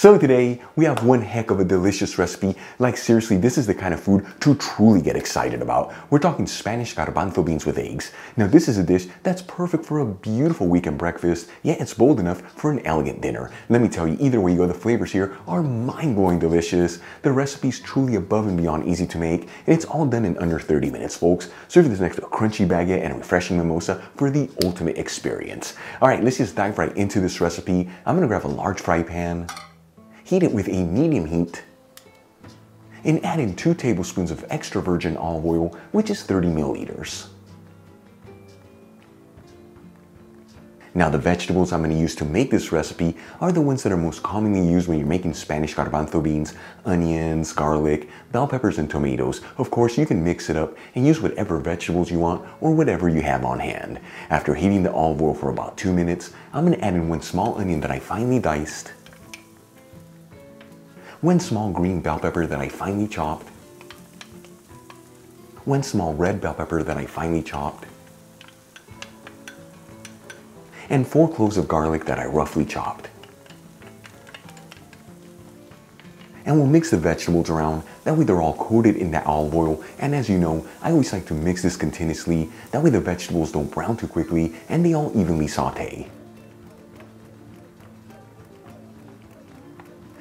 So today, we have one heck of a delicious recipe. Like seriously, this is the kind of food to truly get excited about. We're talking Spanish garbanzo beans with eggs. Now this is a dish that's perfect for a beautiful weekend breakfast, yet it's bold enough for an elegant dinner. Let me tell you, either way you go, the flavors here are mind-blowing delicious. The recipe's truly above and beyond easy to make, and it's all done in under 30 minutes, folks. Serve this next to a crunchy baguette and a refreshing mimosa for the ultimate experience. All right, let's just dive right into this recipe. I'm gonna grab a large fry pan, Heat it with a medium heat and add in 2 tablespoons of extra virgin olive oil, which is 30 milliliters. Now the vegetables I'm going to use to make this recipe are the ones that are most commonly used when you're making Spanish garbanzo beans, onions, garlic, bell peppers, and tomatoes. Of course, you can mix it up and use whatever vegetables you want or whatever you have on hand. After heating the olive oil for about 2 minutes, I'm going to add in one small onion that I finely diced, one small green bell pepper that I finely chopped, one small red bell pepper that I finely chopped, and four cloves of garlic that I roughly chopped. And we'll mix the vegetables around, that way they're all coated in that olive oil. And as you know, I always like to mix this continuously, that way the vegetables don't brown too quickly and they all evenly saute.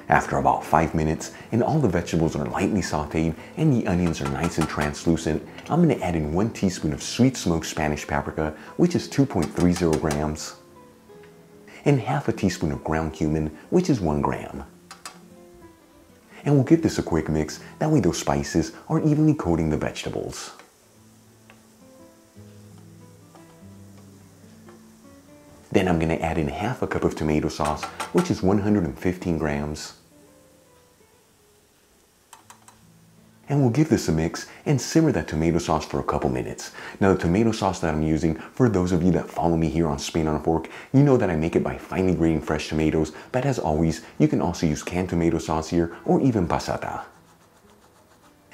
After about 5 minutes and all the vegetables are lightly sauteed and the onions are nice and translucent, I'm going to add in 1 teaspoon of sweet smoked Spanish paprika, which is 2.30 grams, and half a teaspoon of ground cumin, which is 1 gram. And we'll give this a quick mix, that way those spices are evenly coating the vegetables. Then I'm going to add in half a cup of tomato sauce, which is 115 grams. And we'll give this a mix and simmer that tomato sauce for a couple minutes. Now the tomato sauce that I'm using, for those of you that follow me here on Spain on a Fork, you know that I make it by finely grating fresh tomatoes, but as always, you can also use canned tomato sauce here or even passata.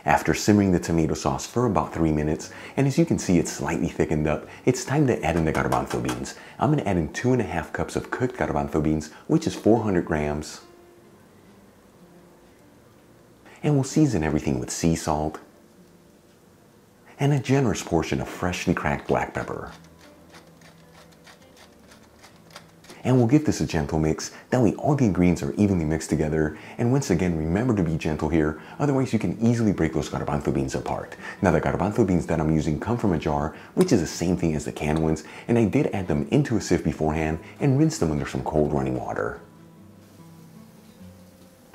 After simmering the tomato sauce for about 3 minutes, and as you can see it's slightly thickened up, it's time to add in the garbanzo beans. I'm to add in 2.5 cups of cooked garbanzo beans, which is 400 grams and we'll season everything with sea salt and a generous portion of freshly cracked black pepper. And we'll give this a gentle mix, that way all the ingredients are evenly mixed together. And once again, remember to be gentle here, otherwise you can easily break those garbanzo beans apart. Now the garbanzo beans that I'm using come from a jar, which is the same thing as the canned ones, and I did add them into a sieve beforehand and rinse them under some cold running water.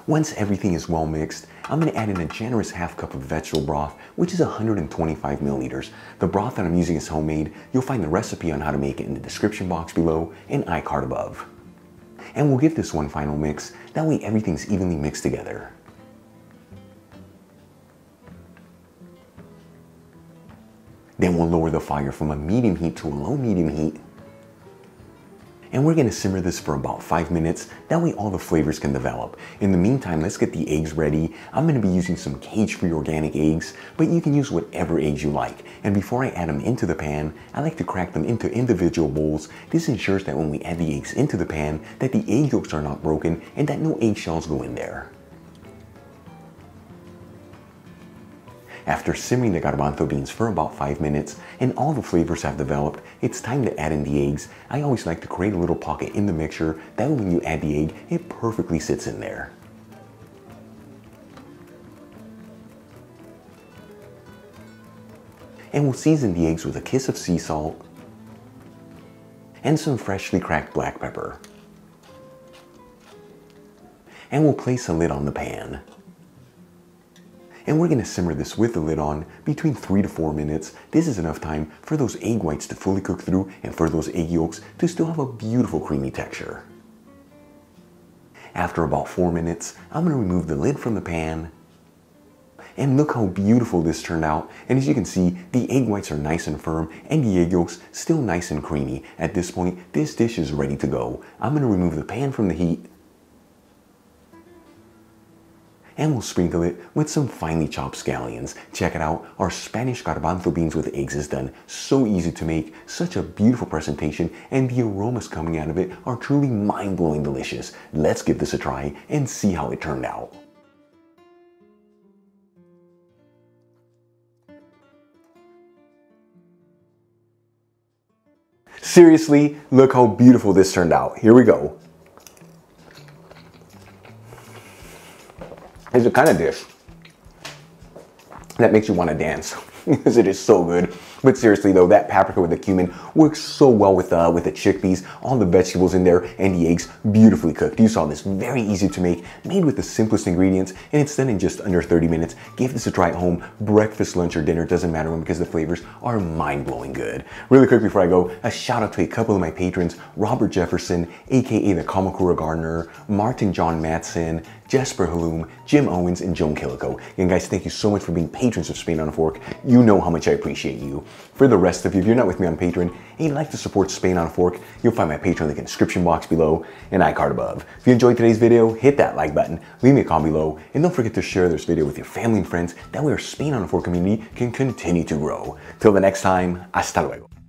Once everything is well mixed, I'm going to add in a generous half cup of vegetable broth, which is 125 milliliters. The broth that I'm using is homemade. You'll find the recipe on how to make it in the description box below and iCard above. And we'll give this one final mix, that way everything's evenly mixed together. Then we'll lower the fire from a medium heat to a low medium heat and we're gonna simmer this for about five minutes. That way all the flavors can develop. In the meantime, let's get the eggs ready. I'm gonna be using some cage-free organic eggs, but you can use whatever eggs you like. And before I add them into the pan, I like to crack them into individual bowls. This ensures that when we add the eggs into the pan, that the egg yolks are not broken and that no eggshells go in there. After simmering the garbanzo beans for about 5 minutes and all the flavors have developed, it's time to add in the eggs. I always like to create a little pocket in the mixture, that when you add the egg, it perfectly sits in there. And we'll season the eggs with a kiss of sea salt and some freshly cracked black pepper. And we'll place a lid on the pan and we're gonna simmer this with the lid on between three to four minutes. This is enough time for those egg whites to fully cook through and for those egg yolks to still have a beautiful creamy texture. After about four minutes, I'm gonna remove the lid from the pan and look how beautiful this turned out. And as you can see, the egg whites are nice and firm and the egg yolks still nice and creamy. At this point, this dish is ready to go. I'm gonna remove the pan from the heat and we'll sprinkle it with some finely chopped scallions. Check it out, our Spanish garbanzo beans with eggs is done. So easy to make, such a beautiful presentation, and the aromas coming out of it are truly mind-blowing delicious. Let's give this a try and see how it turned out. Seriously, look how beautiful this turned out. Here we go. It's a kind of dish that makes you want to dance because it is so good. But seriously though, that paprika with the cumin works so well with, uh, with the chickpeas, all the vegetables in there, and the eggs beautifully cooked. You saw this very easy to make, made with the simplest ingredients, and it's done in just under 30 minutes. Give this a try at home, breakfast, lunch, or dinner, doesn't matter when because the flavors are mind-blowing good. Really quick before I go, a shout out to a couple of my patrons, Robert Jefferson, aka the Kamakura Gardener, Martin John Matson, Jesper Halloum, Jim Owens, and Joan Killico. And guys, thank you so much for being patrons of Spain on a Fork. You know how much I appreciate you. For the rest of you, if you're not with me on Patreon and you'd like to support Spain on a Fork, you'll find my Patreon link in the description box below and iCard above. If you enjoyed today's video, hit that like button, leave me a comment below, and don't forget to share this video with your family and friends. That way our Spain on a Fork community can continue to grow. Till the next time, hasta luego.